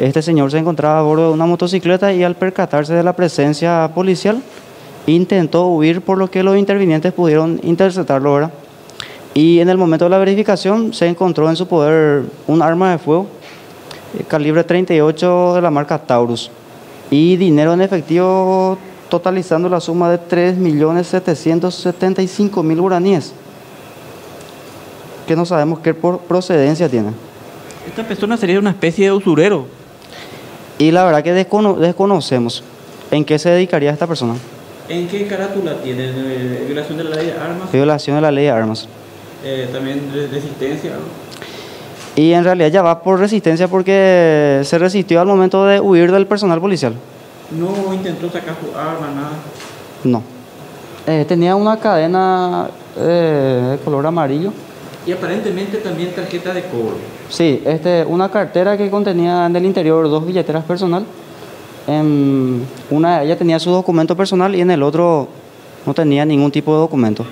Este señor se encontraba a bordo de una motocicleta y al percatarse de la presencia policial intentó huir por lo que los intervinientes pudieron interceptarlo. ¿verdad? Y en el momento de la verificación se encontró en su poder un arma de fuego eh, calibre 38 de la marca Taurus y dinero en efectivo totalizando la suma de 3.775.000 guaraníes que no sabemos qué procedencia tiene. Esta persona sería una especie de usurero. Y la verdad que desconocemos en qué se dedicaría esta persona. ¿En qué carátula tiene? ¿De ¿Violación de la ley de armas? Violación de la ley de armas. Eh, también resistencia. Y en realidad ya va por resistencia porque se resistió al momento de huir del personal policial. ¿No intentó sacar su arma, nada? No. Eh, tenía una cadena eh, de color amarillo y aparentemente también tarjeta de cobro. Sí, este, una cartera que contenía en el interior dos billeteras personal. En una de ellas tenía su documento personal y en el otro no tenía ningún tipo de documento.